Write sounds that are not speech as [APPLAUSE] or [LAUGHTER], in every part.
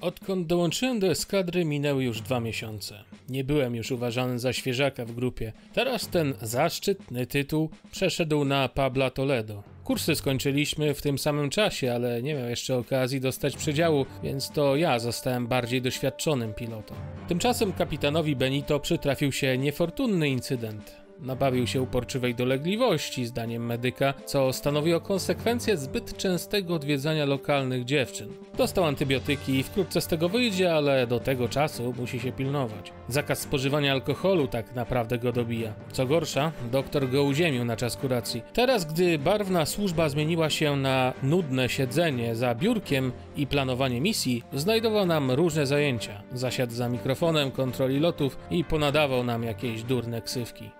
Odkąd dołączyłem do eskadry, minęły już dwa miesiące. Nie byłem już uważany za świeżaka w grupie. Teraz ten zaszczytny tytuł przeszedł na Pabla Toledo. Kursy skończyliśmy w tym samym czasie, ale nie miał jeszcze okazji dostać przedziału, więc to ja zostałem bardziej doświadczonym pilotem. Tymczasem kapitanowi Benito przytrafił się niefortunny incydent. Nabawił się uporczywej dolegliwości, zdaniem medyka, co stanowiło konsekwencję zbyt częstego odwiedzania lokalnych dziewczyn. Dostał antybiotyki i wkrótce z tego wyjdzie, ale do tego czasu musi się pilnować. Zakaz spożywania alkoholu tak naprawdę go dobija. Co gorsza, doktor go uziemił na czas kuracji. Teraz, gdy barwna służba zmieniła się na nudne siedzenie za biurkiem i planowanie misji, znajdował nam różne zajęcia. Zasiadł za mikrofonem kontroli lotów i ponadawał nam jakieś durne ksywki.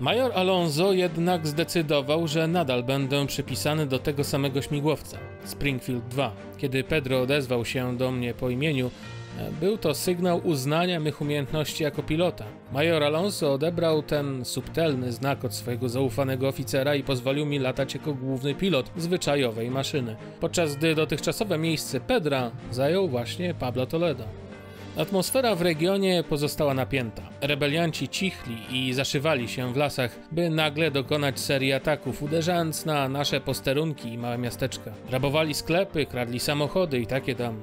Major Alonso jednak zdecydował, że nadal będę przypisany do tego samego śmigłowca Springfield 2. Kiedy Pedro odezwał się do mnie po imieniu, e, był to sygnał uznania mych umiejętności jako pilota. Major Alonso odebrał ten subtelny znak od swojego zaufanego oficera i pozwolił mi latać jako główny pilot zwyczajowej maszyny, podczas gdy dotychczasowe miejsce Pedra zajął właśnie Pablo Toledo. Atmosfera w regionie pozostała napięta. Rebelianci cichli i zaszywali się w lasach, by nagle dokonać serii ataków, uderzając na nasze posterunki i małe miasteczka. Rabowali sklepy, kradli samochody i takie tam.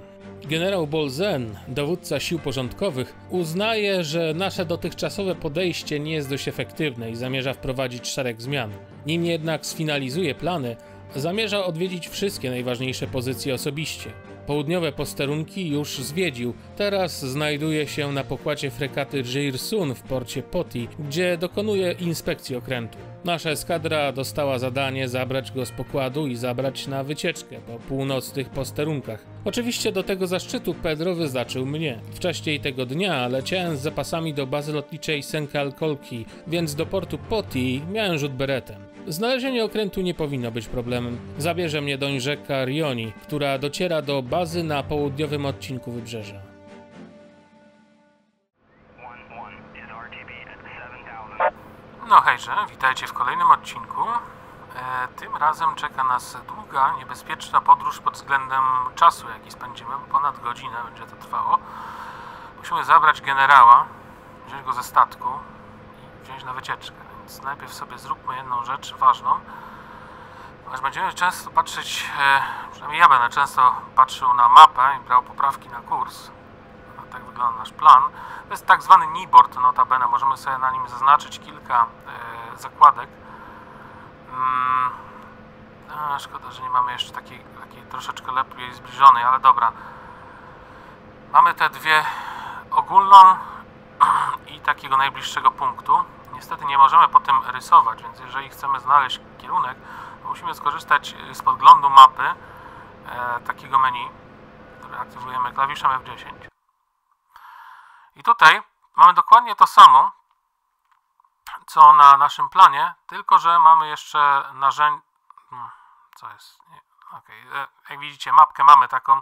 Generał Bolzen, dowódca sił porządkowych, uznaje, że nasze dotychczasowe podejście nie jest dość efektywne i zamierza wprowadzić szereg zmian. Nim jednak sfinalizuje plany, zamierza odwiedzić wszystkie najważniejsze pozycje osobiście. Południowe posterunki już zwiedził. Teraz znajduje się na pokładzie frekaty Sun w porcie Poti, gdzie dokonuje inspekcji okrętu. Nasza eskadra dostała zadanie zabrać go z pokładu i zabrać na wycieczkę po północnych posterunkach. Oczywiście do tego zaszczytu Pedro wyznaczył mnie. Wcześniej tego dnia leciałem z zapasami do bazy lotniczej Senkal Kolki, więc do portu Poti miałem rzut beretem. Znalezienie okrętu nie powinno być problemem. Zabierze mnie doń rzeka Rioni, która dociera do bazy na południowym odcinku wybrzeża. No hejże, witajcie w kolejnym odcinku. E, tym razem czeka nas długa, niebezpieczna podróż pod względem czasu, jaki spędzimy, bo ponad godzinę będzie to trwało. Musimy zabrać generała, wziąć go ze statku i wziąć na wycieczkę. Więc najpierw sobie zróbmy jedną rzecz ważną. Ponieważ będziemy często patrzeć, e, przynajmniej ja będę często patrzył na mapę i brał poprawki na kurs. Tak wygląda nasz plan. To jest tak zwany kneeboard notabene. Możemy sobie na nim zaznaczyć kilka e, zakładek. Mm, szkoda, że nie mamy jeszcze takiej, takiej troszeczkę lepiej zbliżonej, ale dobra. Mamy te dwie ogólną [CLEARS THROAT] i takiego najbliższego punktu. Niestety nie możemy po tym rysować, więc jeżeli chcemy znaleźć kierunek, musimy skorzystać z podglądu mapy e, takiego menu, które aktywujemy klawiszem F10. I tutaj mamy dokładnie to samo, co na naszym planie, tylko że mamy jeszcze narzędzie... Hmm, co jest? Okay. E, jak widzicie, mapkę mamy taką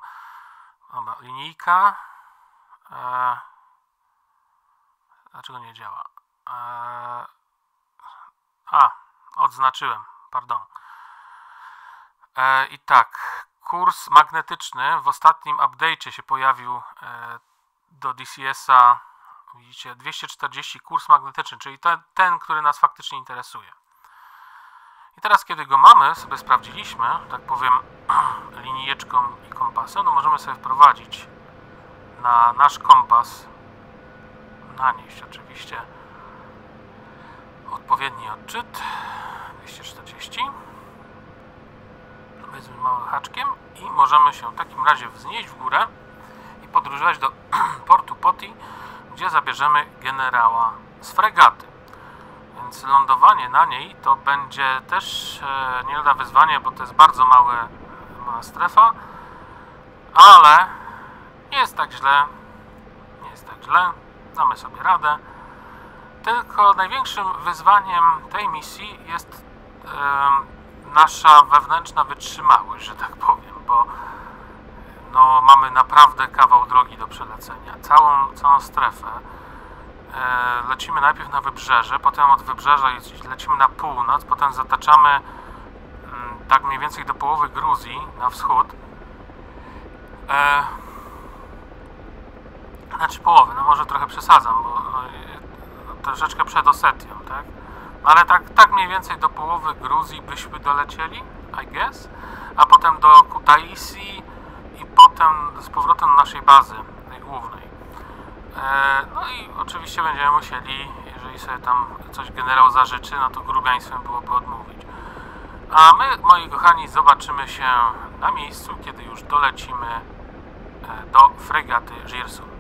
Dobra, linijka. E, dlaczego nie działa? Eee, a, odznaczyłem, pardon. Eee, I tak, kurs magnetyczny w ostatnim update'cie się pojawił e, do DCS-a, widzicie, 240 kurs magnetyczny, czyli ten, ten, który nas faktycznie interesuje. I teraz, kiedy go mamy, sobie sprawdziliśmy, tak powiem, [CLEARS THROAT] linijeczką i kompasem, no możemy sobie wprowadzić na nasz kompas, nanieść oczywiście odpowiedni odczyt 240 powiedzmy małym haczkiem i możemy się w takim razie wznieść w górę i podróżować do [CLEARS THROAT] portu Poti, gdzie zabierzemy generała z fregaty. Więc lądowanie na niej to będzie też e, nie lada wyzwanie, bo to jest bardzo małe, mała strefa, ale nie jest tak źle, nie jest tak źle, damy sobie radę. Tylko największym wyzwaniem tej misji jest nasza wewnętrzna wytrzymałość, że tak powiem, bo no, mamy naprawdę kawał drogi do przelecenia, całą, całą strefę. E, lecimy najpierw na wybrzeże, potem od wybrzeża lecimy na północ, potem zataczamy m, mm, tak mniej więcej do połowy Gruzji na wschód. E, Znaczy połowy, no może trochę przesadzam, bo no, troszeczkę przed Osetią, tak? No ale tak, tak mniej więcej do połowy Gruzji byśmy dolecieli, I guess, a potem do Kutaisi i potem z powrotem do naszej bazy, głównej. E, no i oczywiście będziemy musieli, jeżeli sobie tam coś generał zażyczy, no to grubiaństwem byłoby odmówić. A my, moi kochani, zobaczymy się na miejscu, kiedy już dolecimy e, do fregaty Girsun.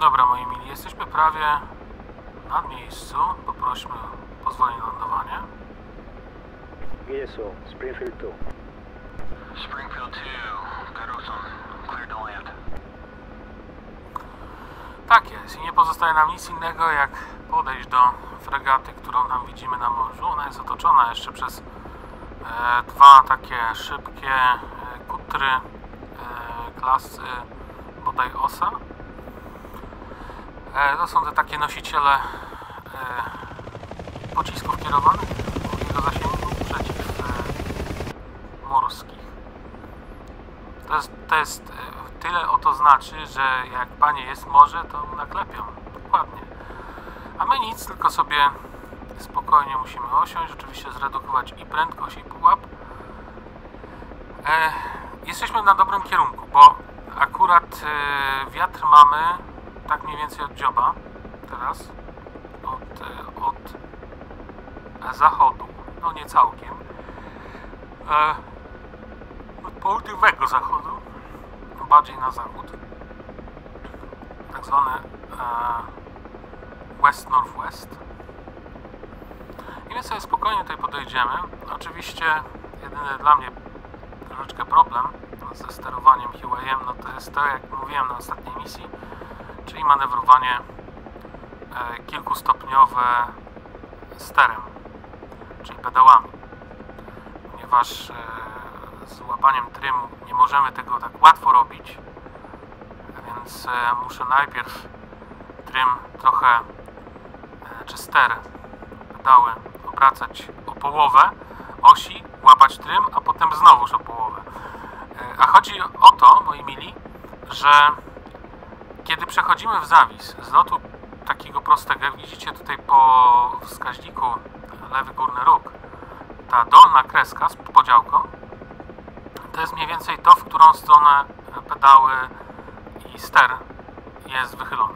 Dobra, moi mili, jesteśmy prawie na miejscu. Poprośmy o pozwolenie na lądowanie. ESO, Springfield 2. Springfield 2, Garuson, cleared to land. Tak jest i nie pozostaje nam nic innego jak podejść do fregaty, którą tam widzimy na morzu. Ona jest otoczona jeszcze przez e, dwa takie szybkie e, kutry e, klasy bodaj OSA. E, to są te takie nosiciele e, pocisków kierowanych To jest, to jest e, tyle o to znaczy, że jak panie jest morze, to naklepią. Dokładnie. A my nic, tylko sobie spokojnie musimy osiąść, oczywiście zredukować i prędkość, i pułap. E, jesteśmy na dobrym kierunku, bo akurat e, wiatr mamy tak mniej więcej od dzioba teraz, od, e, od zachodu, no nie całkiem, e, południowego zachodu, bardziej na zachód, tak zwane e, west-northwest. I my sobie spokojnie tutaj podejdziemy. Oczywiście jedyny dla mnie troszeczkę problem ze sterowaniem Huawei'em, no to jest to, jak mówiłem na ostatniej misji, czyli manewrowanie e, kilkustopniowe sterem, czyli pedałami. Ponieważ e, z łapaniem trymu nie możemy tego tak łatwo robić, więc e, muszę najpierw trym trochę, e, czy ster, pedały obracać o połowę osi, łapać trym, a potem znowuż o połowę. E, A chodzi o to, moi mili, że kiedy przechodzimy w zawis z lotu takiego prostego, jak widzicie tutaj po wskaźniku lewy górny róg, ta dolna kreska z podziałką, to jest mniej więcej to, w którą stronę pedały i ster jest wychylony.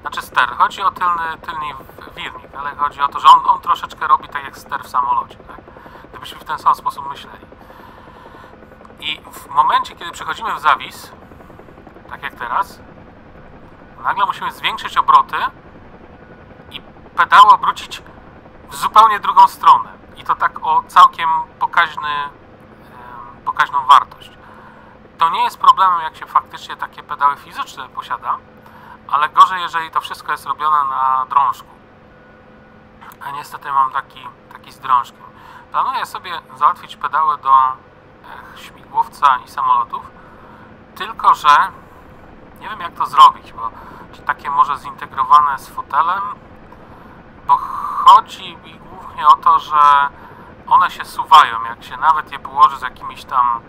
Znaczy ster, chodzi o tylny, tylny wirnik, ale chodzi o to, że on, on troszeczkę robi tak jak ster w samolocie, tak? Gdybyśmy w ten sam sposób myśleli. I w momencie, kiedy przechodzimy w zawis, tak jak teraz, nagle musimy zwiększyć obroty i pedały obrócić w zupełnie drugą stronę. I to tak o całkiem pokaźny, pokaźną wartość. To nie jest problemem, jak się faktycznie takie pedały fizyczne posiada, ale gorzej, jeżeli to wszystko jest robione na drążku. A niestety mam taki, taki z drążkiem. Planuję sobie załatwić pedały do e, śmigłowca i samolotów, tylko że nie wiem jak to zrobić, bo czy takie może zintegrowane z fotelem, bo chodzi mi głównie o to, że one się suwają, jak się nawet je położy z jakimiś tam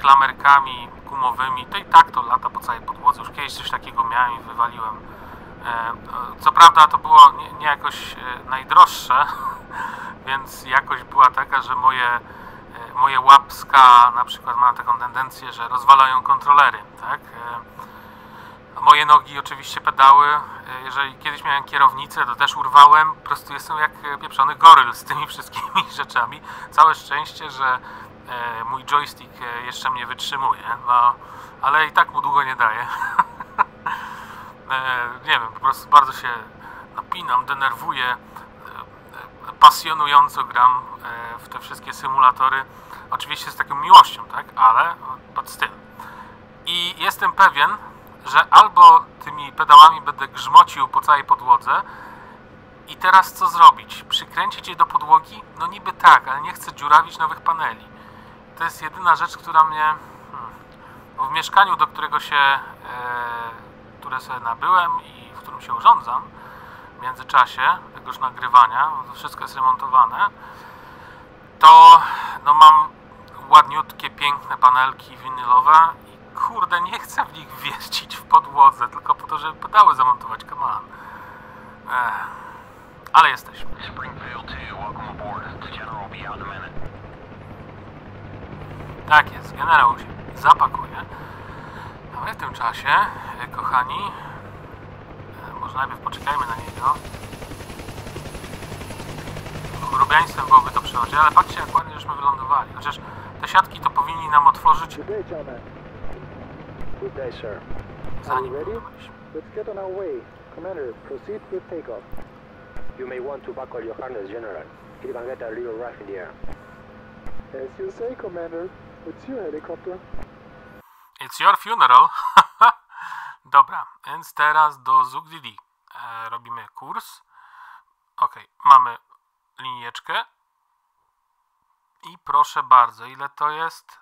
klamerkami gumowymi, to i tak to lata po całej podłodze. Już kiedyś coś takiego miałem i wywaliłem. E, e, Co prawda to było nie, nie jakoś e, najdroższe, [LAUGHS] więc jakość była taka, że moje, moje łapska na przykład ma taką tendencję, że rozwalają kontrolery, tak? Moje nogi oczywiście pedały. E, Jeżeli kiedyś miałem kierownicę, to też urwałem. Po prostu jestem jak e, pieprzony goryl z tymi [LAUGHS] wszystkimi rzeczami. Całe szczęście, że e, mój joystick jeszcze mnie wytrzymuje, no, ale i tak mu długo nie daje. [LAUGHS] nie wiem, po prostu bardzo się napinam, denerwuję, pasjonująco gram w te wszystkie symulatory. Oczywiście z taką miłością, tak, ale pod styl. I jestem pewien, że albo tymi pedałami będę grzmocił po całej podłodze, i teraz co zrobić? Przykręcić je do podłogi? No niby tak, ale nie chcę dziurawić nowych paneli. To jest jedyna rzecz, która mnie... Hmm, w mieszkaniu, do którego się... E, które sobie nabyłem i w którym się urządzam, w międzyczasie tegoż nagrywania, wszystko jest remontowane, to no mam ładniutkie, piękne panelki winylowe kurde, nie chcę w nich wieścić w podłodze, tylko po to, żeby pedały zamontować, come on. Ech. Ale jesteśmy. Springfield 2, welcome aboard. The general will be out in a minute. Tak jest, generał się zapakuje. A my w tym czasie, e, kochani, e, może najpierw poczekajmy na niego. Grubiaństwem byłoby to przechodzić, ale patrzcie jak ładnie żeśmy wylądowali. Chociaż te siatki to powinni nam otworzyć Good day, sir. zanim ready? wylądowaliśmy. Let's get on our way. Commander, proceed with takeoff. You may want to buckle your harness, General. It can get a little rough in the air. As you say, Commander. It's your helicopter. It's your funeral. [LAUGHS] Dobra, więc teraz do Zugdili. E, robimy kurs. Ok, mamy linijeczkę. I proszę bardzo, ile to jest?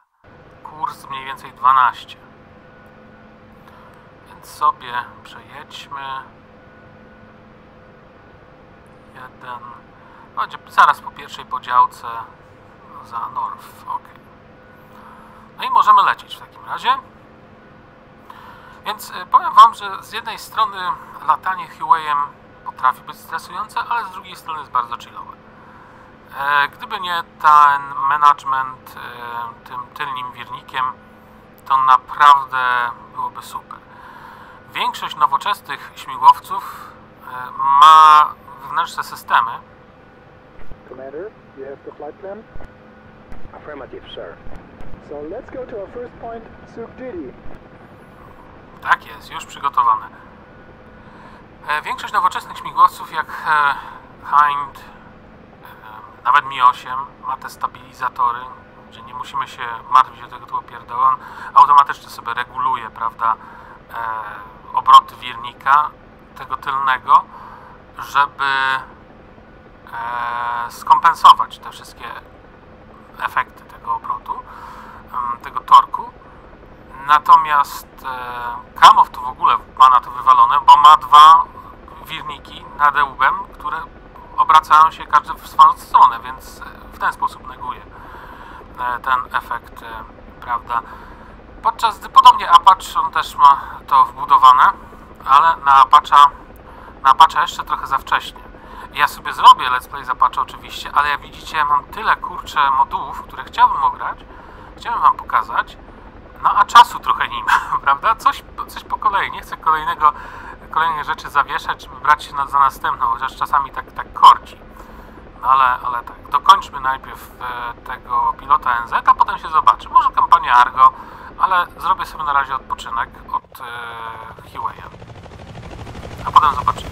Kurs mniej więcej 12. Sobie przejedźmy. Jeden. Będzie zaraz po pierwszej podziałce za North. Ok. No i możemy lecieć w takim razie. Więc y, powiem Wam, że z jednej strony latanie Huawei'em potrafi być stresujące, ale z drugiej strony jest bardzo chillowe. E, Gdyby nie ten management e, tym tylnym wirnikiem, to naprawdę byłoby super. Większość nowoczesnych śmigłowców e, ma wewnętrzne systemy, Commander, you have the flight plan? Affirmative, sir. So let's go to our first point, Sukdidi. Tak jest, już przygotowane. Większość nowoczesnych śmigłowców jak e, Hind, e, nawet Mi-8 ma te stabilizatory, że nie musimy się martwić o tego typu pierdoły. On automatycznie sobie reguluje, prawda, obroty wirnika tego tylnego, żeby e, skompensować te wszystkie efekty tego obrotu, tego torku. Natomiast e, Kamow to w ogóle ma na to wywalone, bo ma dwa wirniki nad łbem, które obracają się każdy w swoją stronę, więc w ten sposób neguje e, ten efekt, prawda. Podczas gdy podobnie Apache on też ma to wbudowane, ale na Apache'a na Apache jeszcze trochę za wcześnie. Ja sobie zrobię let's play z Apache oczywiście, ale jak widzicie mam tyle kurcze modułów, które chciałbym ograć, chciałbym wam pokazać, no a czasu trochę nie ma, [LAUGHS] prawda? Coś, coś po kolei. Nie chcę kolejnego, kolejnych rzeczy zawieszać, żeby brać się na, za następną, chociaż czasami tak, tak korci. No ale, ale tak, dokończmy najpierw e, tego pilota NZ, a potem się zobaczy. Może kampania Argo, ale zrobię sobie na razie odpoczynek od Huawei'a. A potem zobaczymy.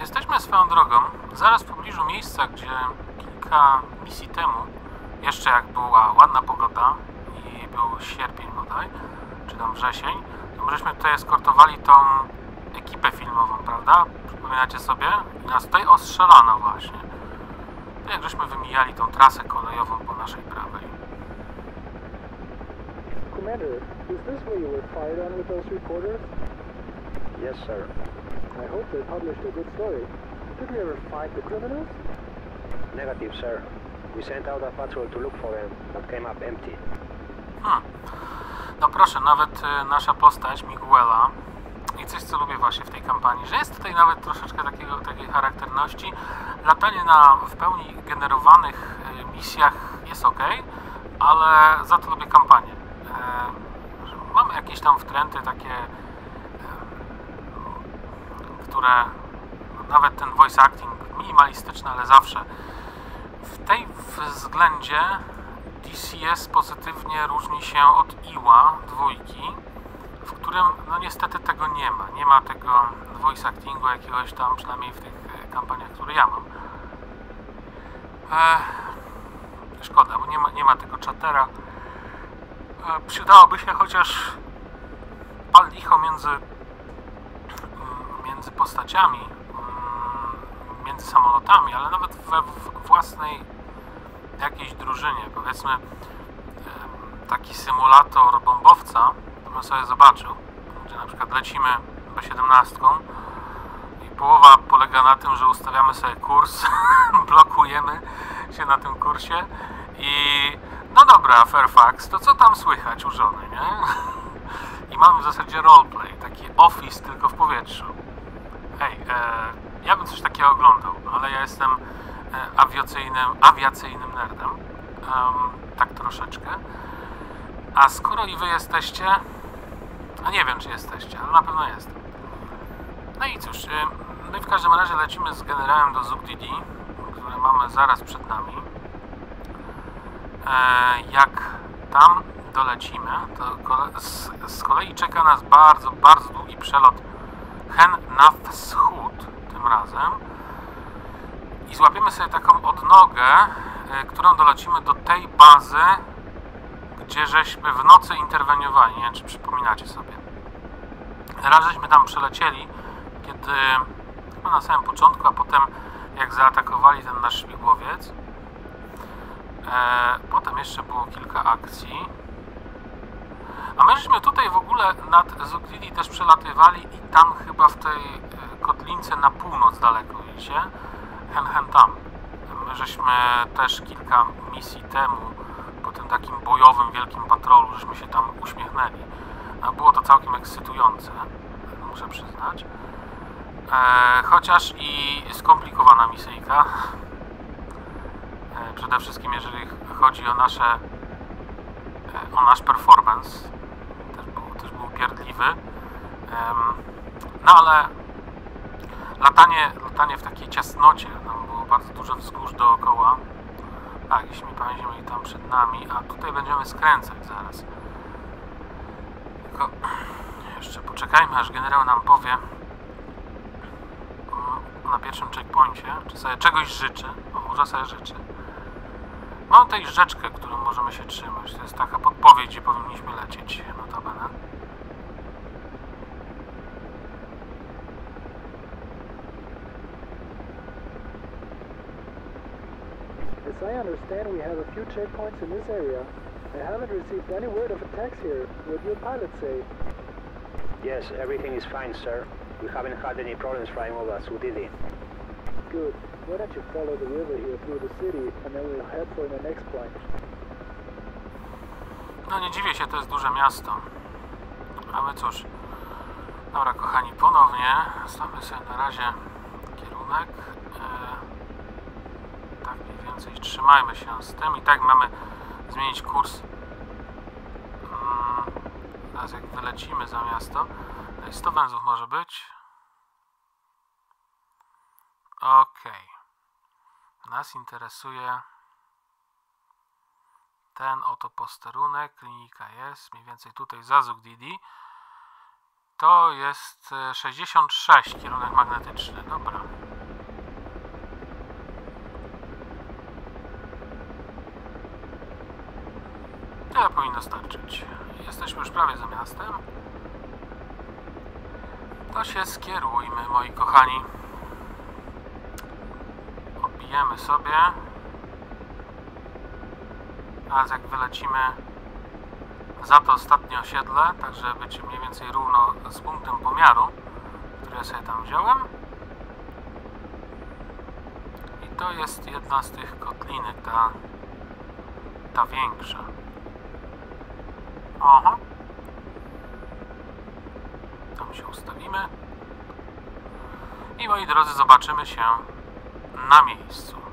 Jesteśmy swoją drogą zaraz w pobliżu miejsca, gdzie kilka misji temu, jeszcze jak była ładna pogoda i był sierpień bodaj, czy tam wrzesień, to żeśmy tutaj eskortowali tą ekipę filmową, prawda? Przypominacie sobie? I nas tutaj ostrzelano właśnie. Jak żeśmy wymijali tą trasę kolejową po naszej prawej. Commander, is this where you were fired on with those reporters? Yes, sir. I hope they published a good story. Did we ever find the criminals? Negative, sir. We sent out a patrol to look for them, but came up empty. Hmm. No proszę, nawet y, nasza postać Miguela i coś co lubię właśnie w tej kampanii, że jest tutaj nawet troszeczkę takiego, takiej charakterności. Latanie na w pełni generowanych y, misjach jest ok, ale za to lubię kampanię. E, że mamy jakieś tam wtręty takie, e, które nawet ten voice acting minimalistyczny, ale zawsze. W tej względzie DCS pozytywnie różni się od Iła dwójki, w którym no niestety tego nie ma. Nie ma tego voice actingu jakiegoś tam, przynajmniej w tych e, kampaniach, które ja mam. E, szkoda, bo nie ma, nie ma tego czatera. E, przydałoby się chociaż pal licho między, mm, między postaciami, mm, między samolotami, ale nawet we własnej jakiejś drużynie, powiedzmy taki symulator bombowca, bym sobie zobaczył, gdzie na przykład lecimy B-17 i połowa polega na tym, że ustawiamy sobie kurs, [LAUGHS] blokujemy się na tym kursie i no dobra, Fairfax, to co tam słychać u żony, nie? [LAUGHS] I mamy w zasadzie roleplay, taki office tylko w powietrzu. Hej, e, ja bym coś takiego oglądał, ale ja jestem e, awiacyjnym, awiacyjnym nerdem. Em, tak troszeczkę. A skoro i wy jesteście, a nie wiem czy jesteście, ale na pewno jestem. No i cóż, my w każdym razie lecimy z generałem do ZUGDD, które mamy zaraz przed nami. E, jak tam dolecimy, to z kolei czeka nas bardzo, bardzo długi przelot hen na wschód tym razem i złapiemy sobie taką odnogę, e, którą dolecimy do tej bazy, gdzie żeśmy w nocy interweniowali. Nie wiem, czy przypominacie sobie. Raz żeśmy tam przelecieli, kiedy chyba na samym początku, a potem jak zaatakowali ten nasz śmigłowiec. E, potem jeszcze było kilka akcji. A my żeśmy tutaj w ogóle nad Zuglili też przelatywali i tam chyba w tej e, kotlince na północ daleko, widzicie? Hen, hen tam. My żeśmy też kilka misji temu po tym takim bojowym, wielkim patrolu, żeśmy się tam uśmiechnęli. Było to całkiem ekscytujące, muszę przyznać. E, chociaż i skomplikowana misyjka. E, przede wszystkim jeżeli chodzi o nasze e, o nasz performance. Też był, też był upierdliwy. Em, no ale latanie, latanie w takiej ciasnocie, tam było bardzo dużo wzgórz dookoła. Tak, jeśli mi pamięć myli tam przed nami, a tutaj będziemy skręcać zaraz. Tylko [CLEARS THROAT] jeszcze poczekajmy, aż generał nam powie mm, na pierwszym checkpoincie, czy sobie czegoś życzy. O, może sobie życzy. Mam tutaj rzeczkę, którą możemy się trzymać. To jest taka podpowiedź, gdzie powinniśmy lecieć, notabene. As I understand, we have a few checkpoints in this area. I haven't received any word of attacks here. What do your pilots say? Yes, everything is fine, sir. We haven't had any problems flying over Sudidi. Good. Why don't you follow the river here through the city, and then we'll head for the next point. No nie dziwię się, to jest duże miasto. Ale cóż. Dobra, kochani, ponownie stawmy sobie na razie kierunek. E, więcej trzymajmy się z tym. I tak mamy zmienić kurs. Mm, teraz jak wylecimy za miasto. Tutaj 100 węzłów może być. Okej. Nas interesuje ten oto posterunek, klinika jest mniej więcej tutaj za Zugdidi. To jest e, 66 kierunek magnetyczny. Dobra. Tyle powinno starczyć. Jesteśmy już prawie za miastem. To się skierujmy, moi kochani. Odbijemy sobie. Teraz jak wylecimy za to ostatnie osiedle, tak żeby być mniej więcej równo z punktem pomiaru, który ja sobie tam wziąłem. I to jest jedna z tych kotlinek, ta, ta większa. Aha. Tam się ustawimy. I moi drodzy, zobaczymy się na miejscu.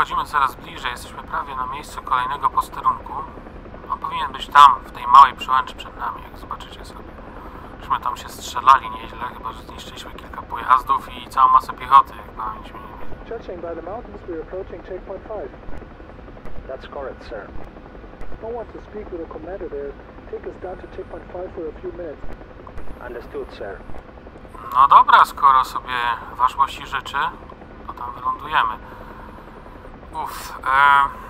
podchodzimy coraz bliżej, jesteśmy prawie na miejscu kolejnego posterunku. On powinien być tam, w tej małej przełęczy przed nami, jak zobaczycie sobie. Myśmy tam się strzelali nieźle, chyba że zniszczyliśmy kilka pojazdów i całą masę piechoty, jak pamięć nie myli. Judging by the mountains, we're approaching checkpoint 5. That's correct, sir. I want to speak with the commander there. Take us down to checkpoint 5 for a few minutes. Understood, sir. No dobra, skoro sobie waszłości życzy, to tam wylądujemy. Uff, e,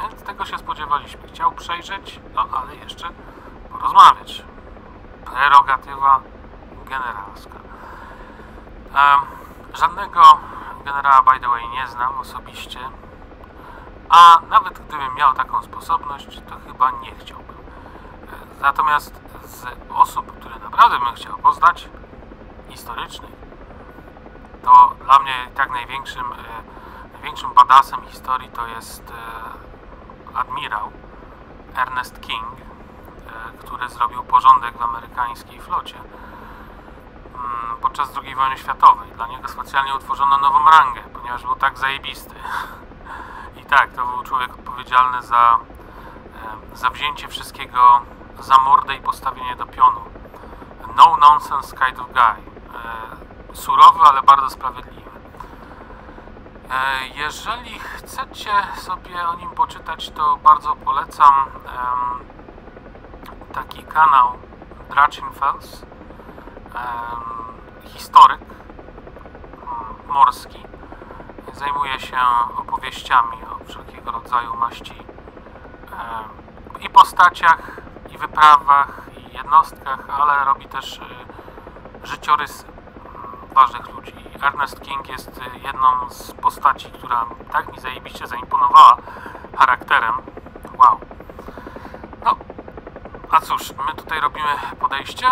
więc tego się spodziewaliśmy. Chciał przejrzeć, no ale jeszcze porozmawiać. Prerogatywa generalska. Żadnego generała, by the way, nie znam osobiście, a nawet gdybym miał taką sposobność, to chyba nie chciałbym. Natomiast z osób, które naprawdę bym chciał poznać, historycznych, to dla mnie tak największym, e, największym badasem historii to jest e, admirał Ernest King, e, który zrobił porządek w amerykańskiej flocie mm, podczas II wojny światowej. Dla niego specjalnie utworzono nową rangę, ponieważ był tak zajebisty. [LAUGHS] I tak, to był człowiek odpowiedzialny za, e, za wzięcie wszystkiego za mordę i postawienie do pionu. No nonsense kind of guy. E, surowy, ale bardzo sprawiedliwy. E, jeżeli chcecie sobie o nim poczytać, to bardzo polecam taki kanał Drachenfels, historyk mm, morski. Zajmuje się opowieściami o wszelkiego rodzaju maści i postaciach, i wyprawach, i jednostkach, ale robi też y, życiorys ważnych ludzi. Ernest King jest y, jedną z postaci, która tak mi zajebiście zaimponowała charakterem. Wow. No, a cóż, my tutaj robimy podejście.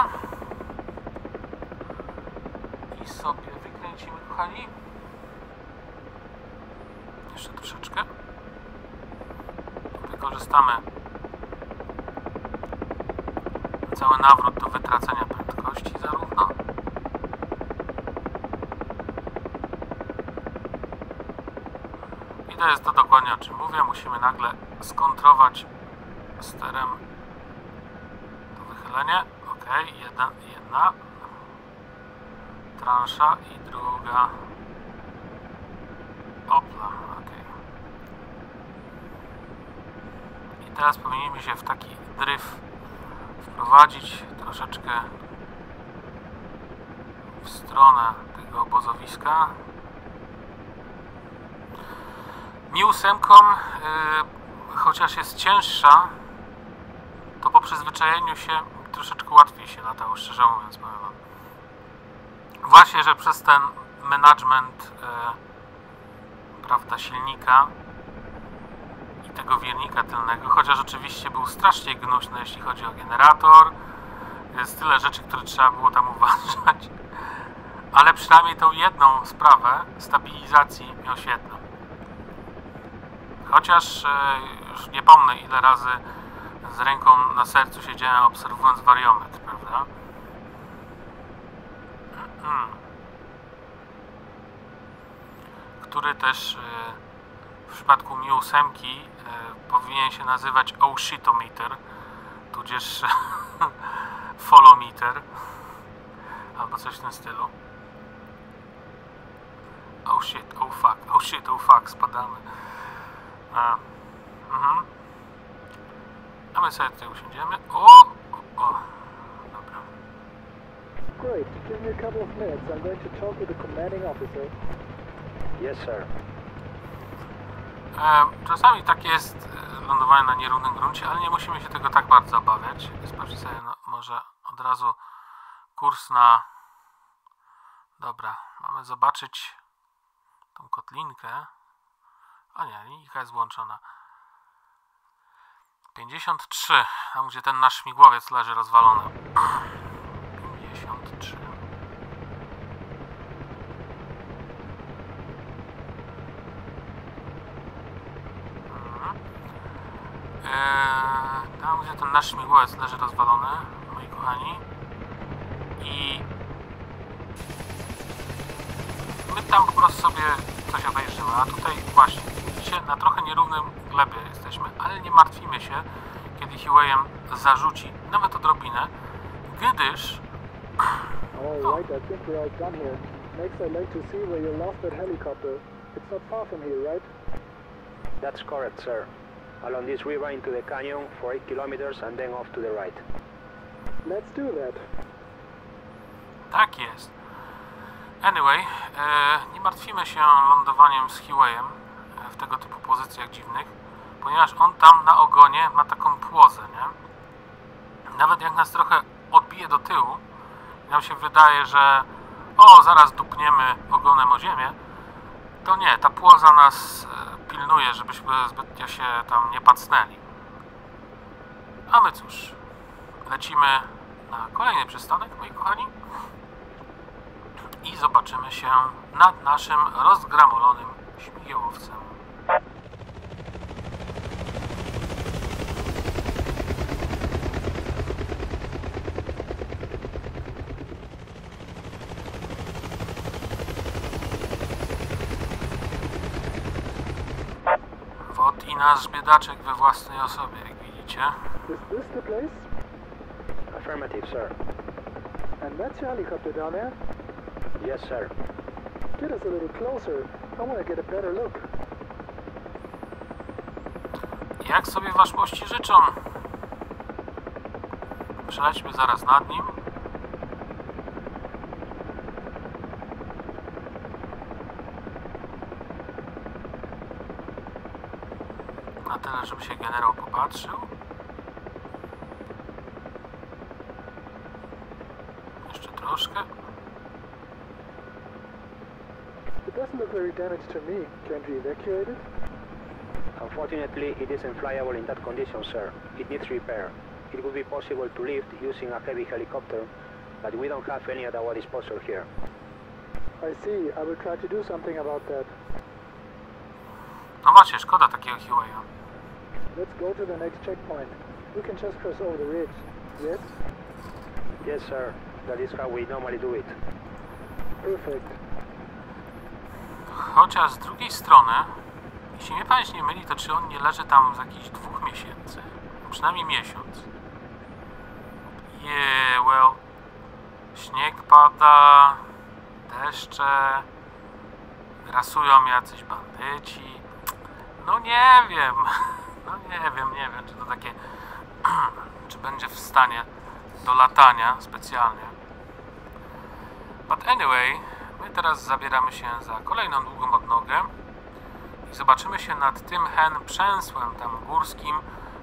I sobie wykręcimy, kochani. Jeszcze troszeczkę. Wykorzystamy cały nawrót do wytracenia prędkości zarówno. To jest to dokładnie o czym mówię. Musimy nagle skontrować sterem to wychylenie. Ok, jedna, jedna transza i druga opla. Ok. I teraz powinniśmy się w taki dryf wprowadzić troszeczkę w stronę tego obozowiska. Mi ósemką, yy, chociaż jest cięższa, to po przyzwyczajeniu się troszeczkę łatwiej się latało, szczerze mówiąc, powiem wam. Właśnie, że przez ten management yy, prawda, silnika i tego wirnika tylnego, chociaż oczywiście był strasznie gnuśny, jeśli chodzi o generator. Jest tyle rzeczy, które trzeba było tam [LAUGHS] uważać. Ale przynajmniej tą jedną sprawę stabilizacji miał świetną. Chociaż e, już nie pomnę ile razy z ręką na sercu siedziałem obserwując wariometr, prawda? [CLEARS THROAT] Który też e, w przypadku Mi 8 e, powinien się nazywać Oshitometer, tudzież [LAUGHS] Follometer, albo coś w tym stylu. Oh shit, oh fuck, oh shit, oh fuck, spadamy. A, mhm. A my sobie tutaj usiądziemy. O, o, o. Dobra. Great. Give me a couple of minutes. I'm going to talk with the commanding officer. Yes, sir. E, czasami tak jest e, lądowanie na nierównym gruncie, ale nie musimy się tego tak bardzo obawiać. Sprawdź sobie no, może od razu kurs na... Dobra, mamy zobaczyć tą kotlinkę. A nie, linijka jest włączona. 53, tam gdzie ten nasz śmigłowiec leży rozwalony. 53. Mhm. Eee, tam gdzie ten nasz śmigłowiec leży rozwalony, moi kochani. I my tam po prostu sobie coś obejrzymy. A tutaj właśnie, widzicie, na trochę nierównym glebie jesteśmy, ale nie martwimy się, kiedy Hueyem zarzuci nawet odrobinę, gdyż All right, I think we're all done here. Next, I'd like to see where you lost that helicopter. It's not far from here, right? That's correct, sir. Along this river into the canyon for 8 kilometers and then off to the right. Let's do that. Tak jest. Anyway, e, nie martwimy się lądowaniem z e, w tego typu pozycjach dziwnych, ponieważ on tam na ogonie ma taką płozę, nie? Nawet jak nas trochę odbije do tyłu, nam się wydaje, że o, zaraz dupniemy ogonem o ziemię, to nie, ta płoza nas e, pilnuje, żebyśmy zbytnio się tam nie pacnęli. A my cóż, lecimy na kolejny przystanek, moi kochani i zobaczymy się nad naszym rozgramolonym śmigiełowcem. Wod i nasz biedaczek we własnej osobie, jak widzicie. Is this the place? Affirmative, sir. And that's your helicopter down there? Yes, sir. Get us a little closer. I want to get a better look. Jak sobie waszmości życzą? Przelećmy zaraz nad nim. Żeby się generał popatrzył. Jeszcze troszkę. It doesn't look very damaged to me. Can't we evacuate it? Unfortunately, it isn't flyable in that condition, sir. It needs repair. It would be possible to lift using a heavy helicopter, but we don't have any at our disposal here. I see. I will try to do something about that. No właśnie, szkoda takiego Hueya. Let's go to the next checkpoint. We can just cross over the ridge. Yes? Yes, sir. That is how we normally do it. Perfect. Chociaż z drugiej strony, jeśli mnie pamięć nie myli, to czy on nie leży tam z jakichś dwóch miesięcy? Przynajmniej miesiąc. Yeah, well. Śnieg pada, deszcze, grasują jacyś bandyci. No nie wiem. [LAUGHS] No nie wiem, nie wiem, czy to takie... [CLEARS THROAT] czy będzie w stanie do latania specjalnie. But anyway, my teraz zabieramy się za kolejną długą odnogę i zobaczymy się nad tym hen przęsłem tam górskim,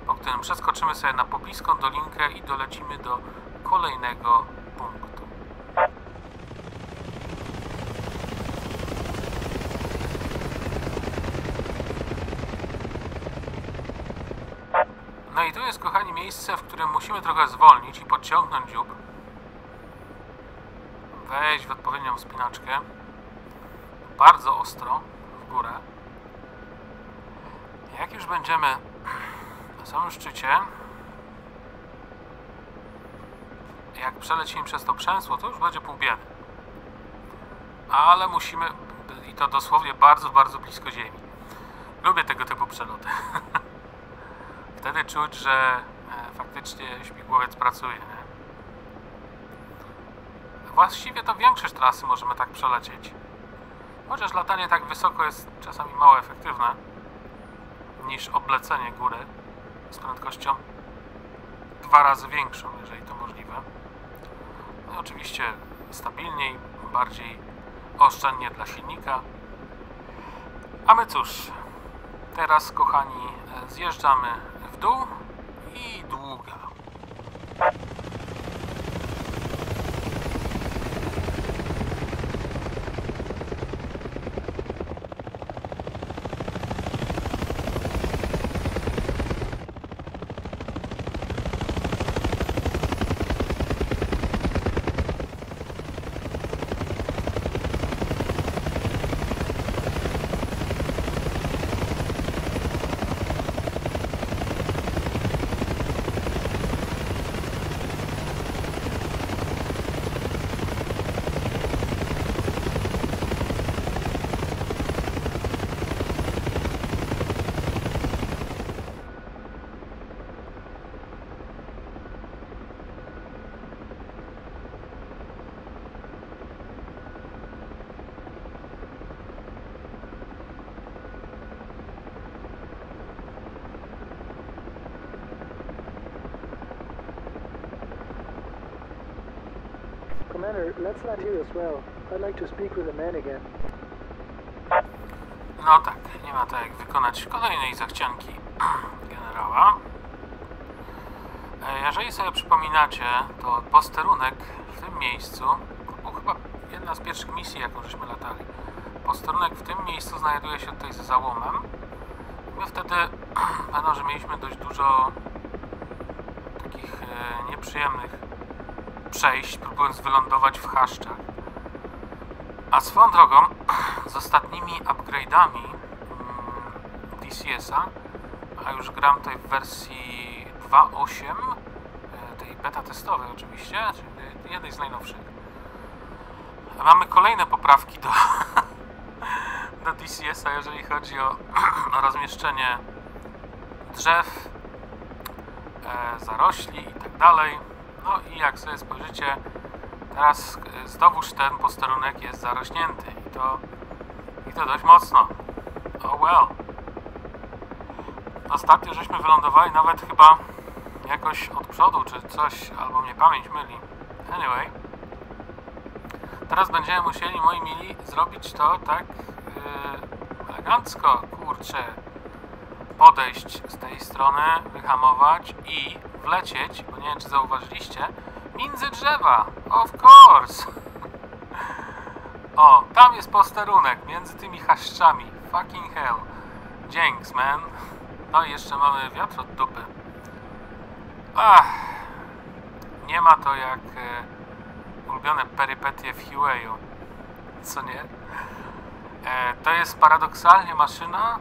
po którym przeskoczymy sobie na pobliską dolinkę i dolecimy do kolejnego punktu. No i tu jest, kochani, miejsce, w którym musimy trochę zwolnić i podciągnąć dziób. Wejść w odpowiednią wspinaczkę. Bardzo ostro w górę. Jak już będziemy na samym szczycie, jak przelecimy przez to przęsło, to już będzie pół biedy. Ale musimy, i to dosłownie bardzo, bardzo blisko ziemi. Lubię tego typu przeloty. [LAUGHS] Wtedy czuć, że faktycznie śmigłowiec pracuje. Właściwie to większość trasy możemy tak przelecieć. Chociaż latanie tak wysoko jest czasami mało efektywne niż oblecenie góry z prędkością dwa razy większą, jeżeli to możliwe. No oczywiście stabilniej, bardziej oszczędnie dla silnika. A my cóż, teraz kochani zjeżdżamy w dół i długa. Commander, let's as well. I'd like to speak with the men again. No tak, nie ma to jak wykonać kolejnej zachcianki [CLEARS THROAT] generała. E, Jeżeli sobie przypominacie, to posterunek w tym miejscu, to chyba jedna z pierwszych misji, jaką żeśmy latali. Posterunek w tym miejscu znajduje się tutaj za załomem. My wtedy, [CLEARS THROAT] pamiętam, że mieliśmy dość dużo takich e, nieprzyjemnych przejść, próbując wylądować w chaszczach. A swoją drogą, [CLEARS THROAT] z ostatnimi upgrade'ami mm, DCS-a, a już gram tutaj w wersji 2.8, e, tej beta testowej oczywiście, czyli jednej z najnowszych, mamy kolejne poprawki do, [LAUGHS] do DCS-a, jeżeli chodzi o, [CLEARS THROAT] o rozmieszczenie drzew, e, zarośli i tak dalej. No i jak sobie spojrzycie, teraz e, znowuż ten posterunek jest zarośnięty i to, i to dość mocno. Oh well. Ostatnio żeśmy wylądowali nawet chyba jakoś od przodu czy coś, albo mnie pamięć myli. Anyway. Teraz będziemy musieli, moi mili, zrobić to tak yy, elegancko, kurczę. Podejść z tej strony, wyhamować i wlecieć, bo nie wiem czy zauważyliście, między drzewa. Of course. O, tam jest posterunek między tymi chaszczami. Fucking hell. Dzięks, man. No i jeszcze mamy wiatr od dupy. Ach. Nie ma to jak e, ulubione perypetie w Huey'u. Co nie? E, to jest paradoksalnie maszyna,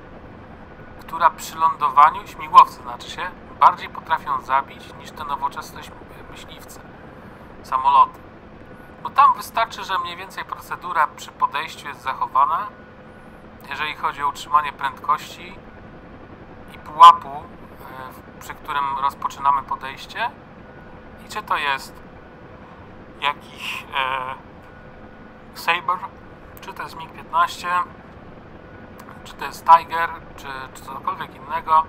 która przy lądowaniu, śmigłowce znaczy się, bardziej potrafią zabić niż te nowoczesne śm- myśliwce, samoloty. Bo tam wystarczy, że mniej więcej procedura przy podejściu jest zachowana, jeżeli chodzi o utrzymanie prędkości i pułapu, e, przy którym rozpoczynamy podejście. I czy to jest jakiś e, Saber, czy to jest MiG-15, czy to jest Tiger, czy, czy cokolwiek innego,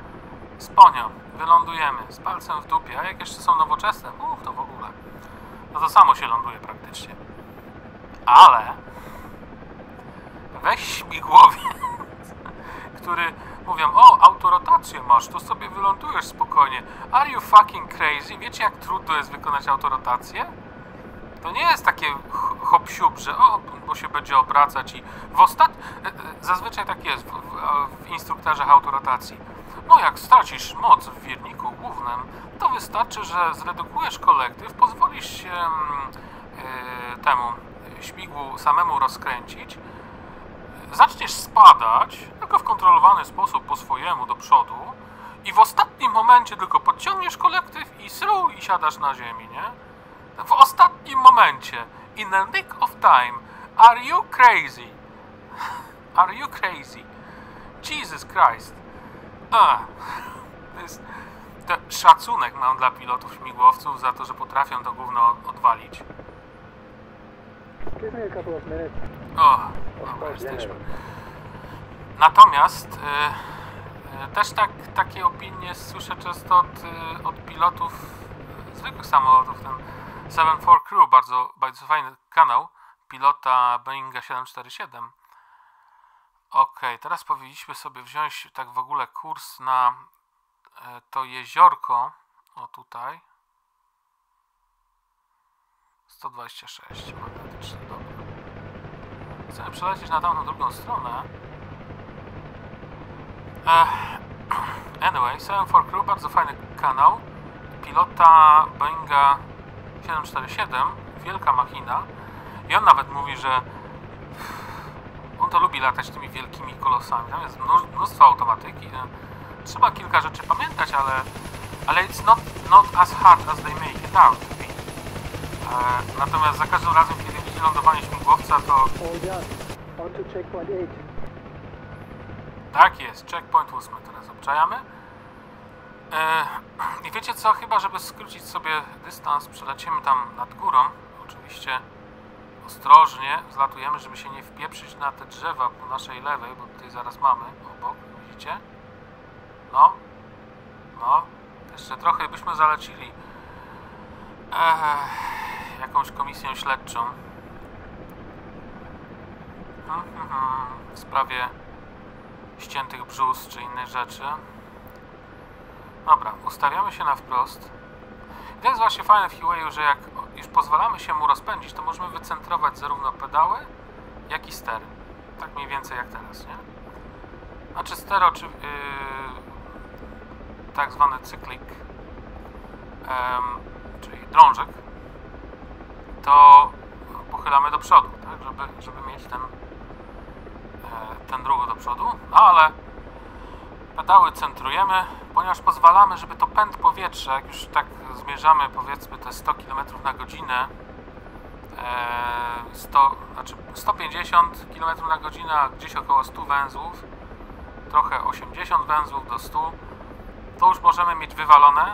sponio, wylądujemy z palcem w dupie, a jak jeszcze są nowoczesne, uff, to w ogóle, no to samo się ląduje praktycznie. Ale weź śmigłowiec, [LAUGHS] który mówią, o, autorotację masz, to sobie wylądujesz spokojnie. Are you fucking crazy? Wiecie, jak trudno jest wykonać autorotację? To nie jest takie hop że o, bo się będzie obracać i w ostat... e, e, Zazwyczaj tak jest w, w, w instruktażach autorotacji. No jak stracisz moc w wirniku głównym, to wystarczy, że zredukujesz kolektyw, pozwolisz się e, temu śmigłu samemu rozkręcić, zaczniesz spadać, tylko w kontrolowany sposób po swojemu do przodu i w ostatnim momencie tylko podciągniesz kolektyw i sru i siadasz na ziemi, nie? W ostatnim momencie, in the nick of time, are you crazy? [LAUGHS] Are you crazy? Jesus Christ. A, [LAUGHS] to jest, to szacunek mam dla pilotów śmigłowców za to, że potrafią to gówno odwalić. O, dobra, jesteśmy. Natomiast y, y, też tak, takie opinie słyszę często od, y, od pilotów y, zwykłych samolotów. Ten 74 Crew, bardzo, bardzo fajny kanał pilota Boeinga 747. Ok, teraz powinniśmy sobie wziąć tak w ogóle kurs na e, to jeziorko. O tutaj. 126 magnetyczne, dobra. Chcemy przelecieć na tamtą drugą stronę. [CLEARS THROAT] Anyway, 74 Crew, bardzo fajny kanał. Pilota Boeinga 747, wielka machina. I on nawet mówi, że on to lubi latać tymi wielkimi kolosami. Tam jest mnó- mnóstwo automatyki. Trzeba kilka rzeczy pamiętać, ale, ale it's not, not as hard as they make it out to be. E, natomiast za każdym razem, kiedy widzi lądowanie śmigłowca, to 8. Tak jest, checkpoint 8 teraz obczajamy. E, I wiecie co, chyba żeby skrócić sobie dystans, przelecimy tam nad górą. Oczywiście ostrożnie zlatujemy, żeby się nie wpieprzyć na te drzewa po naszej lewej, bo tutaj zaraz mamy obok, widzicie? No, no, jeszcze trochę byśmy zalecili. Ech, jakąś komisję śledczą Mhm, w sprawie ściętych brzus czy innych rzeczy. Dobra, ustawiamy się na wprost. I to jest właśnie fajne w Huawei, że jak już pozwalamy się mu rozpędzić, to możemy wycentrować zarówno pedały, jak i stery. Tak mniej więcej jak teraz, nie? Znaczy stero, czy yy, tak zwany cyklik, czyli drążek, to pochylamy do przodu, tak, żeby, żeby mieć ten, e, ten ruch do przodu, no ale pedały centrujemy, ponieważ pozwalamy, żeby to pęd powietrza, jak już tak zmierzamy powiedzmy te 100 km na godzinę, e, 100, znaczy 150 km na godzinę, gdzieś około 100 węzłów, trochę 80 węzłów do 100, to już możemy mieć wywalone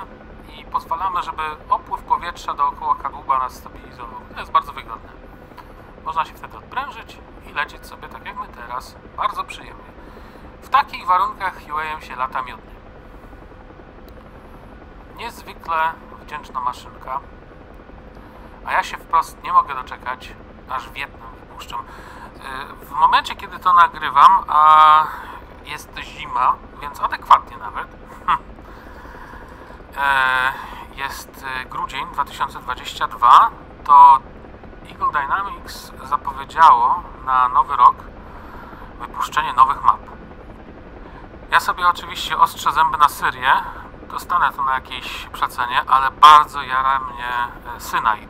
i pozwalamy, żeby opływ powietrza dookoła kadłuba nas stabilizował. To jest bardzo wygodne. Można się wtedy odprężyć i lecieć sobie tak jak my teraz. Bardzo przyjemnie. W takich warunkach Huawei się lata miodnie. Niezwykle wdzięczna maszynka. A ja się wprost nie mogę doczekać, aż Wietnam wypuszczą. Yy, W momencie, kiedy to nagrywam, a jest zima, więc adekwatnie nawet, e, [LAUGHS] jest grudzień 2022, to Eagle Dynamics zapowiedziało na nowy rok wypuszczenie nowych map. Ja sobie oczywiście ostrzę zęby na Syrię, dostanę to na jakiejś przecenie, ale bardzo jara mnie e, Synaj,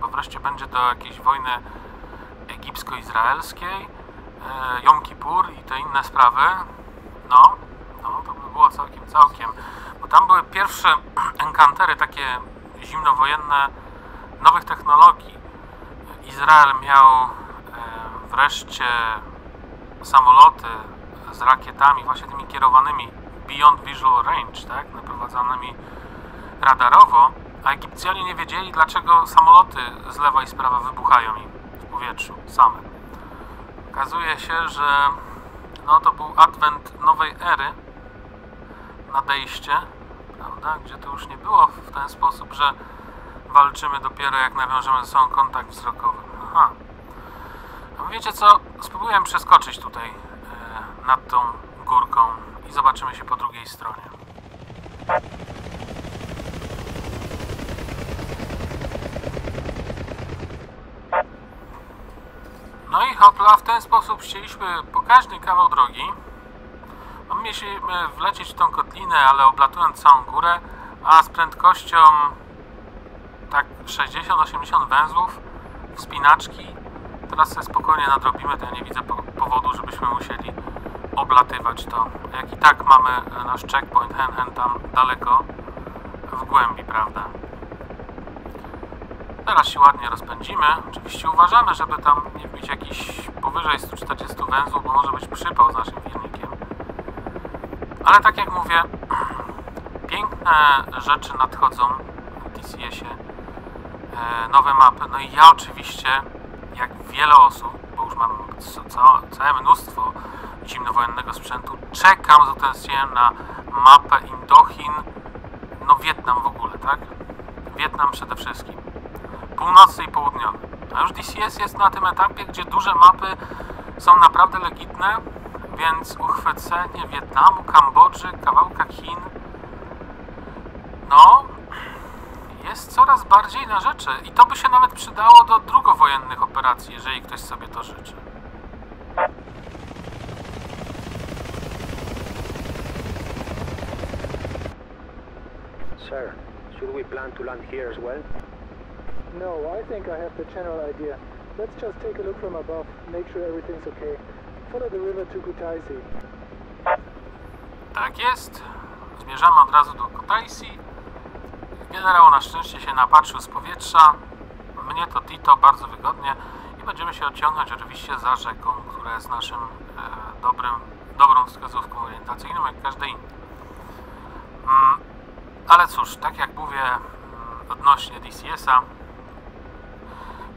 bo wreszcie będzie do jakiejś wojny egipsko-izraelskiej, e, Jom Kippur i te inne sprawy. No, no, to by było całkiem, całkiem. Bo tam były pierwsze [CLEARS THROAT] enkantery takie zimnowojenne nowych technologii. Izrael miał e, wreszcie samoloty z rakietami właśnie tymi kierowanymi Beyond Visual Range, tak, naprowadzanymi radarowo, a Egipcjanie nie wiedzieli, dlaczego samoloty z lewa i z prawa wybuchają im w powietrzu same. Okazuje się, że no to był adwent nowej ery, nadejście, prawda, gdzie to już nie było w ten sposób, że walczymy dopiero jak nawiążemy ze sobą kontakt wzrokowy. Aha. A wiecie co? Spróbuję przeskoczyć tutaj nad tą górką i zobaczymy się po drugiej stronie. No i hopla, w ten sposób chcieliśmy pokaźny kawał drogi. No, Mieliśmy wlecieć w tą kotlinę, ale oblatując całą górę, a z prędkością tak 60-80 węzłów, wspinaczki. Teraz sobie spokojnie nadrobimy, to ja nie widzę po- powodu, żebyśmy musieli oblatywać to. Jak i tak mamy e, nasz checkpoint hen, hen tam daleko w głębi, prawda? Teraz się ładnie rozpędzimy. Oczywiście uważamy, żeby tam nie wbić jakiś powyżej 140 węzłów, bo może być przypał z naszym filmikiem. Ale tak jak mówię, [CLEARS THROAT] piękne rzeczy nadchodzą w DCS-ie. Nowe mapy. No i ja oczywiście, jak wiele osób, bo już mam całe mnóstwo zimnowojennego sprzętu, czekam z utęsknieniem na mapę Indochin, no Wietnam w ogóle, tak? Wietnam przede wszystkim. Północny i południowy. A już DCS jest na tym etapie, gdzie duże mapy są naprawdę legitne, więc uchwycenie Wietnamu, Kambodży, kawałka Chin, no, jest coraz bardziej na rzeczy i to by się nawet przydało do drugowojennych operacji, jeżeli ktoś sobie to życzy. Sir, should we plan to land here as well? No, I think I have the general idea. Let's just take a look from above, make sure everything's okay. Follow the river to Kutaisi. Tak jest. Zmierzamy od razu do Kutaisi. Generał na szczęście się napatrzył z powietrza. Mnie to Tito bardzo wygodnie i będziemy się odciągać oczywiście za rzeką, która jest naszym e, dobrym, dobrą wskazówką orientacyjną, jak każdy inny. Ale cóż, tak jak mówię mm, odnośnie DCS-a,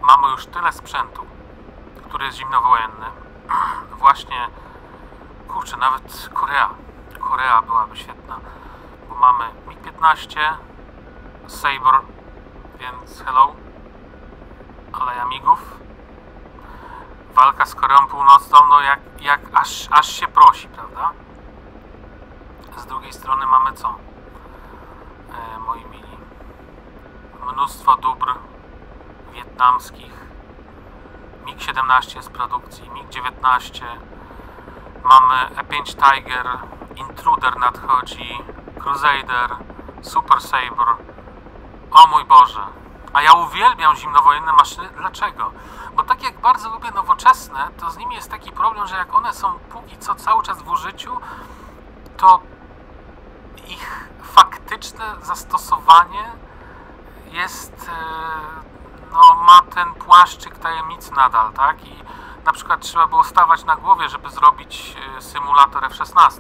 mamy już tyle sprzętu, który jest zimnowojenny. [CLEARS THROAT] Właśnie, kurczę, nawet Korea. Korea byłaby świetna, bo mamy MiG-15, Sabre, więc hello. Aleja migów. Walka z Koreą Północną, no jak, jak aż, aż się prosi, prawda? Z drugiej strony mamy co? E, moi mili. Mnóstwo dóbr wietnamskich. MiG-17 z produkcji, MiG-19. Mamy E5 Tiger, Intruder nadchodzi, Crusader, Super Saber. O mój Boże. A ja uwielbiam zimnowojenne maszyny. Dlaczego? Bo tak jak bardzo lubię nowoczesne, to z nimi jest taki problem, że jak one są póki co cały czas w użyciu, to ich faktyczne zastosowanie jest, e, no, ma ten płaszczyk tajemnicy nadal, tak? I na przykład trzeba było stawać na głowie, żeby zrobić e, symulator F-16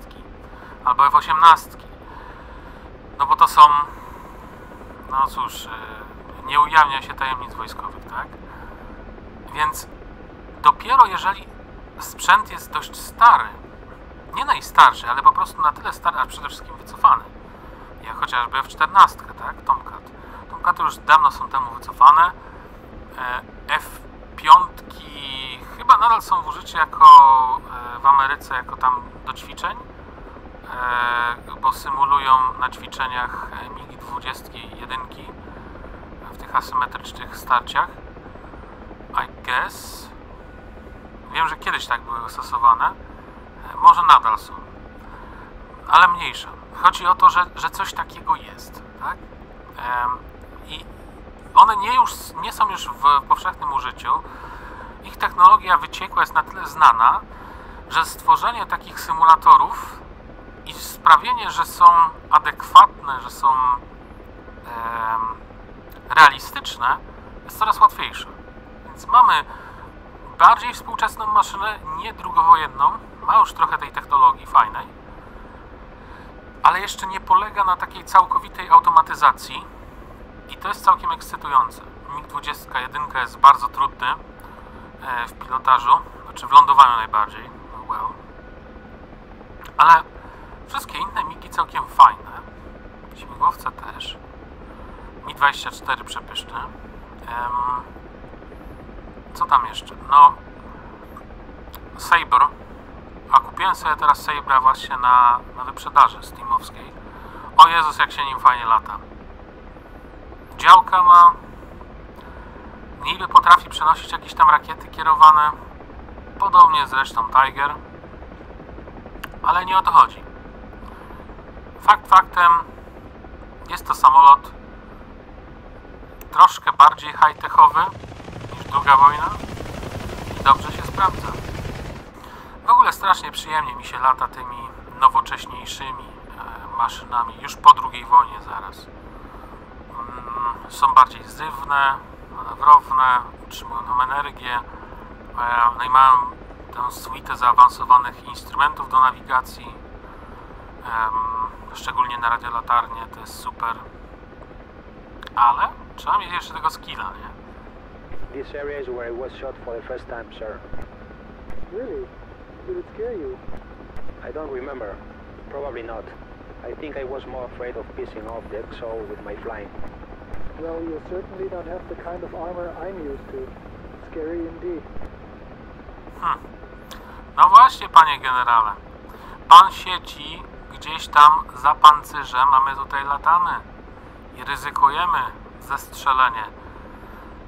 albo F-18. No bo to są, no cóż, e, nie ujawnia się tajemnic wojskowych, tak? Więc dopiero jeżeli sprzęt jest dość stary, nie najstarszy, ale po prostu na tyle stary, a przede wszystkim wycofany, jak chociażby F-14, tak? Tomcat. Tomcaty już dawno są temu wycofane. E, F-5 chyba nadal są w użyciu jako e, w Ameryce, jako tam do ćwiczeń, e, bo symulują na ćwiczeniach MiG-21 w tych asymetrycznych starciach. I guess. Wiem, że kiedyś tak były stosowane. Może nadal są. Ale mniejsza. Chodzi o to, że, że coś takiego jest. Tak? I one nie, już, nie są już w powszechnym użyciu. Ich technologia wyciekła jest na tyle znana, że stworzenie takich symulatorów i sprawienie, że są adekwatne, że są realistyczne, jest coraz łatwiejsze. Więc mamy bardziej współczesną maszynę, nie drugowojenną, ma już trochę tej technologii fajnej, ale jeszcze nie polega na takiej całkowitej automatyzacji i to jest całkiem ekscytujące. MiG-21 jest bardzo trudny e, w pilotażu, znaczy w lądowaniu najbardziej, no well. ale wszystkie inne MiGi całkiem fajne, śmigłowce też. Mi-24 przepyszny. Em, co tam jeszcze? No, Saber. A kupiłem sobie teraz Sabra właśnie na, na wyprzedaży steamowskiej. O Jezus, jak się nim fajnie lata. Działka ma. Niby potrafi przenosić jakieś tam rakiety kierowane. Podobnie zresztą Tiger. Ale nie o to chodzi. Fakt faktem jest to samolot troszkę bardziej high-techowy druga wojna i dobrze się sprawdza. W ogóle strasznie przyjemnie mi się lata tymi nowocześniejszymi e, maszynami już po drugiej wojnie zaraz. Mm, są bardziej zrywne, manewrowne, utrzymują nam energię, e, no i mają tę suite zaawansowanych instrumentów do nawigacji, szczególnie na radiolatarnie, to jest super. Ale trzeba mieć jeszcze tego skilla, nie? This area is where I was shot for the first time, sir. Really? Did it scare you? I don't remember. Probably not. I think I was more afraid of pissing off the XO with my flying. Well, you certainly don't have the kind of armor I'm used to. Scary indeed. Hmm. No właśnie, panie generale. Pan siedzi gdzieś tam za pancerzem, a my tutaj latamy i ryzykujemy zestrzelenie.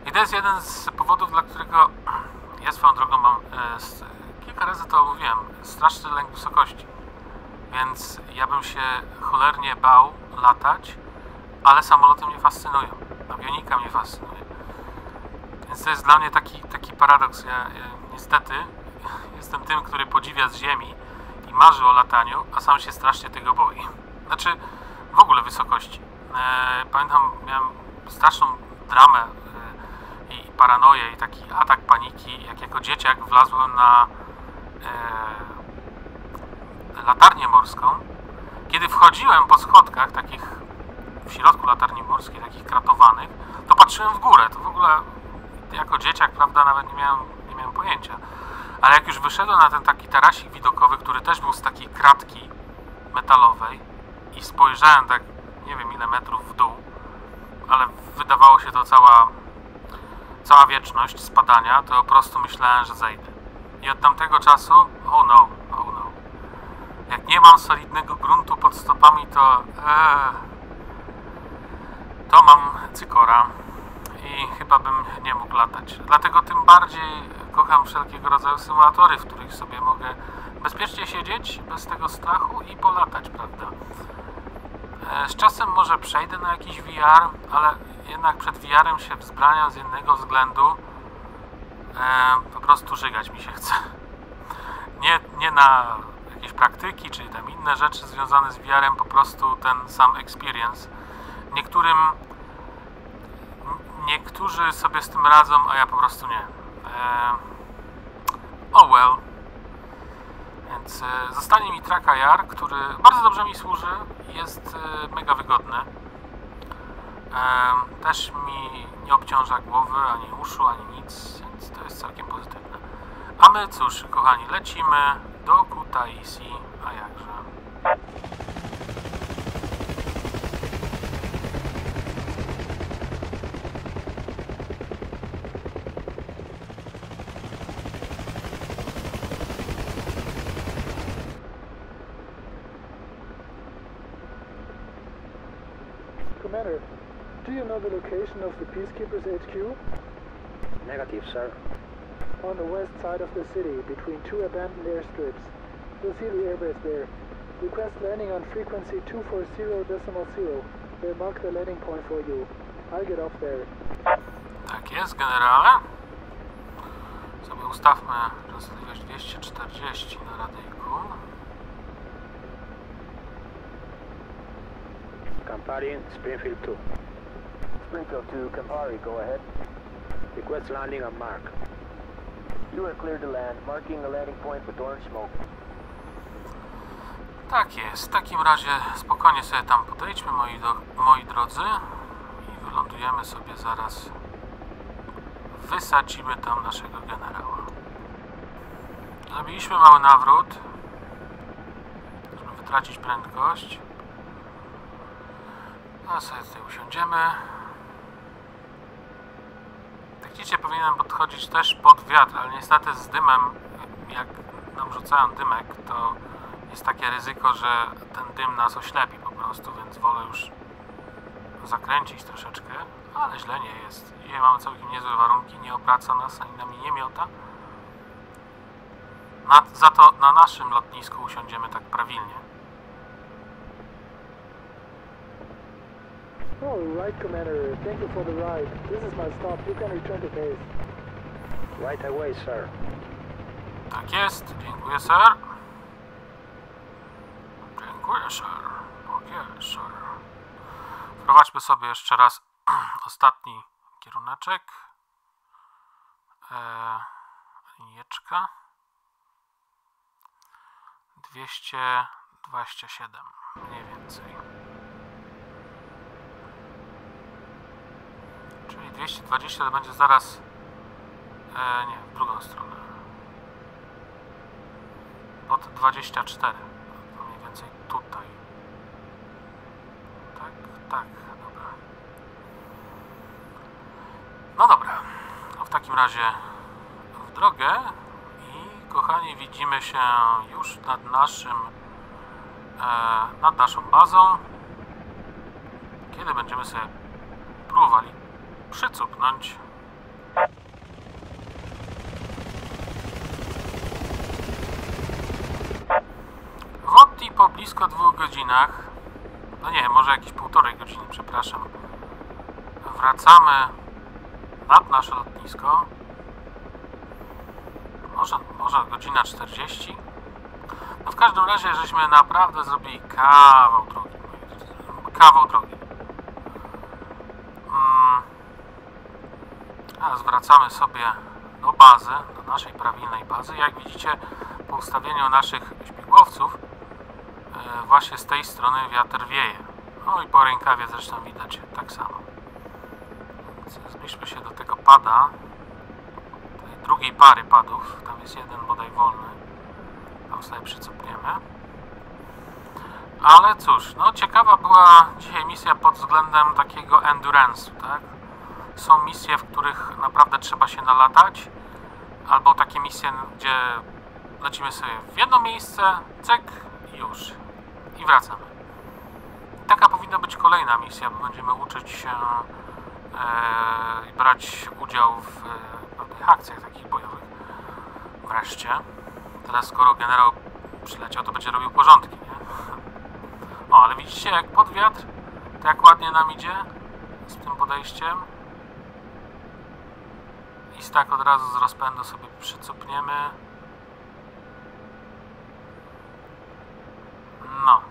I to jest jeden z powodów, dla którego ja swoją drogą mam, e, kilka razy to mówiłem, straszny lęk wysokości. Więc ja bym się cholernie bał latać, ale samoloty mnie fascynują. Avionika mnie fascynuje. Więc to jest dla mnie taki, taki paradoks. Ja, ja niestety [LAUGHS] jestem tym, który podziwia z ziemi i marzy o lataniu, a sam się strasznie tego boi. Znaczy, w ogóle wysokości. E, pamiętam, miałem straszną dramę e, i paranoję i taki atak paniki, jak jako dzieciak wlazłem na e, latarnię morską. Kiedy wchodziłem po schodkach takich w środku latarni morskiej, takich kratowanych, to patrzyłem w górę. To w ogóle jako dzieciak, prawda, nawet nie miałem, nie miałem pojęcia. Ale jak już wyszedłem na ten taki tarasik widokowy, który też był z takiej kratki metalowej i spojrzałem tak, nie wiem ile metrów w dół, ale wydawało się to cała, cała wieczność spadania, to po prostu myślałem, że zejdę. I od tamtego czasu, oh no, oh no. Jak nie mam solidnego gruntu pod stopami, to eee, to mam cykora i chyba bym nie mógł latać. Dlatego tym bardziej kocham wszelkiego rodzaju symulatory, w których sobie mogę bezpiecznie siedzieć, bez tego strachu i polatać, prawda? E, Z czasem może przejdę na jakiś VR, ale jednak przed VR-em się wzbraniam z jednego względu. E, po prostu żygać mi się chce. Nie, nie na jakieś praktyki, czy tam inne rzeczy związane z VR-em, po prostu ten sam experience. Niektórym niektórzy sobie z tym radzą, a ja po prostu nie. E, oh well. Więc e, zostanie mi Traka Jar, który bardzo dobrze mi służy jest e, mega wygodny. Też mi nie obciąża głowy, ani uszu, ani nic, więc to jest całkiem pozytywne. A my cóż, kochani, lecimy do Kutaisi, a jakże. Do you know the location of the Peacekeepers HQ? Negative, sir. On the west side of the city, between two abandoned airstrips. You'll see the airbase there. Request landing on frequency 240.0. They'll mark the landing point for you. I'll get off there. Tak jest, generale. Sobie ustawmy częstotliwość 240 na radyjku. Campari, Springfield 2. 2, Campari, go ahead. Request landing on Mark. You are to land, marking landing point with orange smoke. Tak jest. W takim razie spokojnie sobie tam podejdźmy, moi, do, moi drodzy. I wylądujemy sobie zaraz. Wysadzimy tam naszego generała. Zrobiliśmy mały nawrót, żeby wytracić prędkość. A sobie tutaj usiądziemy. Widzicie, powinienem podchodzić też pod wiatr, ale niestety z dymem, jak nam rzucają dymek, to jest takie ryzyko, że ten dym nas oślepi po prostu, więc wolę już zakręcić troszeczkę, ale źle nie jest. Dzisiaj mamy całkiem niezłe warunki, nie obraca nas, ani nami nie miota. Na, za to na naszym lotnisku usiądziemy tak prawilnie. All right, Commander. Thank you for the ride. This is my stop. You can return to base. Right away, sir. Tak jest, dziękuję sir. Dziękuję sir. Tak sir. Wprowadźmy sobie jeszcze raz [CLEARS THROAT] ostatni kierunek. Eee, linieczka. 227 mniej więcej. Czyli 220 to będzie zaraz E, nie, w drugą stronę. Pod 24. To mniej więcej tutaj. Tak, tak, dobra. No dobra. W takim razie w drogę i kochani widzimy się już nad naszym e, nad naszą bazą. Kiedy będziemy sobie próbowali przycupnąć W Otti po blisko dwóch godzinach, no nie, może jakieś półtorej godziny, przepraszam, wracamy nad nasze lotnisko. Może, może godzina 40. No w każdym razie, żeśmy naprawdę zrobili kawał drogi. Kawał drogi. A zwracamy sobie do bazy, do naszej prawilnej bazy. Jak widzicie, po ustawieniu naszych śmigłowców e, właśnie z tej strony wiatr wieje. No i po rękawie zresztą widać tak samo. Zbliżmy się do tego pada, tej drugiej pary padów. Tam jest jeden bodaj wolny. Tam sobie przycupniemy. Ale cóż, no ciekawa była dzisiaj misja pod względem takiego endurance'u, tak? Są misje, w których naprawdę trzeba się nalatać, albo takie misje, gdzie lecimy sobie w jedno miejsce, cyk i już. I wracamy. Taka powinna być kolejna misja, bo będziemy uczyć się e, i brać udział w e, pewnych akcjach takich bojowych. Wreszcie. Teraz skoro generał przyleciał, to będzie robił porządki, nie? [LAUGHS] O, ale widzicie jak pod wiatr, to jak ładnie nam idzie z tym podejściem. Tak od razu z rozpędu sobie przycupniemy. No.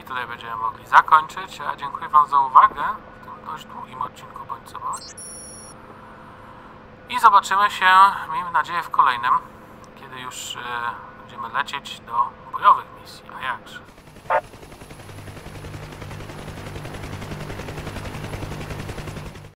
I tutaj będziemy mogli zakończyć. A dziękuję Wam za uwagę w tym dość długim odcinku bądź co bądź. I zobaczymy się, miejmy nadzieję, w kolejnym, kiedy już e, będziemy lecieć do bojowych misji. A jakże.